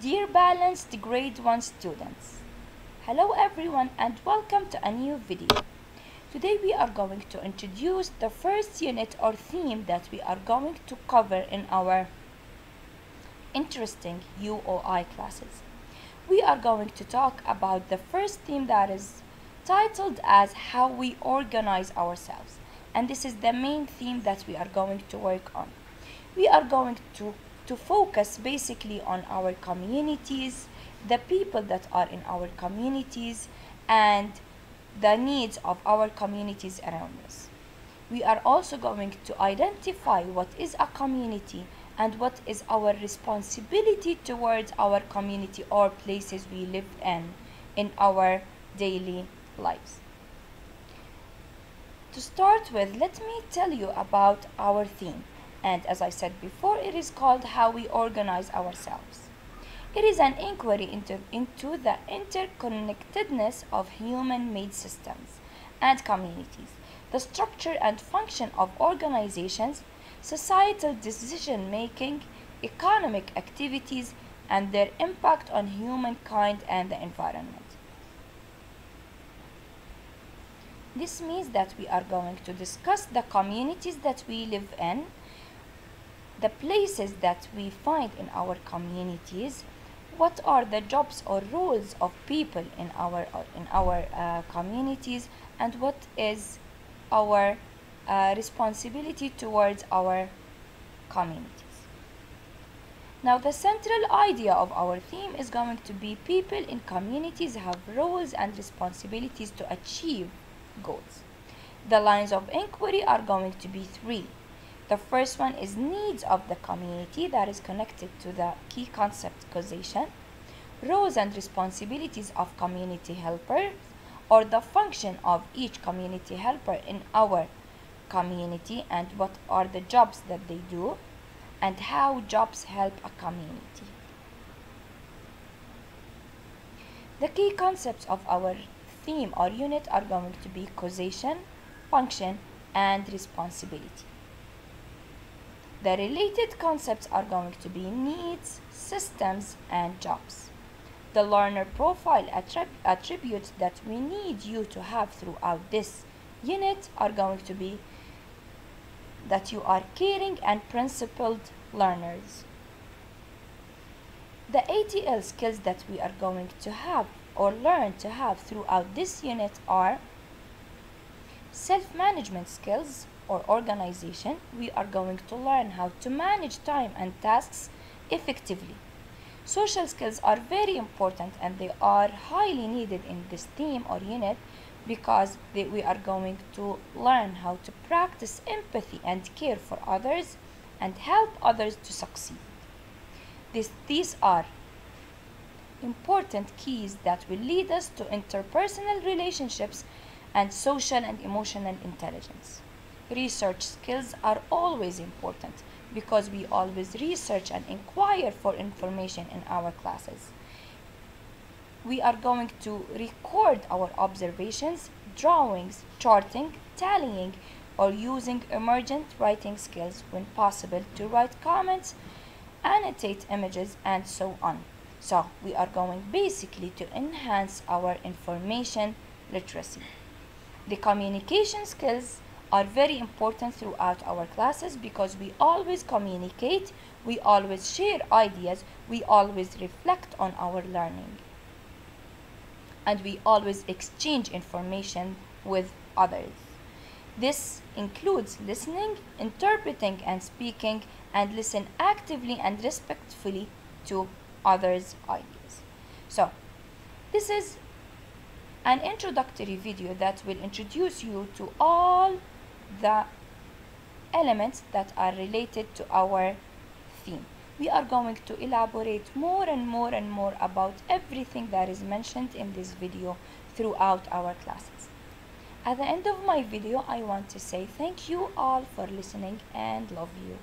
Dear balanced grade 1 students, hello everyone and welcome to a new video. Today we are going to introduce the first unit or theme that we are going to cover in our interesting UOI classes. We are going to talk about the first theme that is titled as how we organize ourselves and this is the main theme that we are going to work on. We are going to to focus basically on our communities, the people that are in our communities, and the needs of our communities around us. We are also going to identify what is a community and what is our responsibility towards our community or places we live in in our daily lives. To start with, let me tell you about our theme and as I said before, it is called How We Organize Ourselves. It is an inquiry into, into the interconnectedness of human made systems and communities, the structure and function of organizations, societal decision making, economic activities, and their impact on humankind and the environment. This means that we are going to discuss the communities that we live in, the places that we find in our communities what are the jobs or roles of people in our in our uh, communities and what is our uh, responsibility towards our communities? Now the central idea of our theme is going to be people in communities have roles and responsibilities to achieve goals. The lines of inquiry are going to be three the first one is needs of the community that is connected to the key concept causation, roles and responsibilities of community helpers, or the function of each community helper in our community and what are the jobs that they do and how jobs help a community. The key concepts of our theme or unit are going to be causation, function, and responsibility. The related concepts are going to be needs, systems, and jobs. The learner profile attrib attributes that we need you to have throughout this unit are going to be that you are caring and principled learners. The ATL skills that we are going to have or learn to have throughout this unit are self-management skills, or organization, we are going to learn how to manage time and tasks effectively. Social skills are very important and they are highly needed in this theme or unit because they, we are going to learn how to practice empathy and care for others and help others to succeed. This, these are important keys that will lead us to interpersonal relationships and social and emotional intelligence research skills are always important because we always research and inquire for information in our classes. We are going to record our observations, drawings, charting, tallying, or using emergent writing skills when possible to write comments, annotate images, and so on. So we are going basically to enhance our information literacy. The communication skills are very important throughout our classes because we always communicate, we always share ideas, we always reflect on our learning. And we always exchange information with others. This includes listening, interpreting and speaking and listen actively and respectfully to others' ideas. So, this is an introductory video that will introduce you to all the elements that are related to our theme. We are going to elaborate more and more and more about everything that is mentioned in this video throughout our classes. At the end of my video, I want to say thank you all for listening and love you.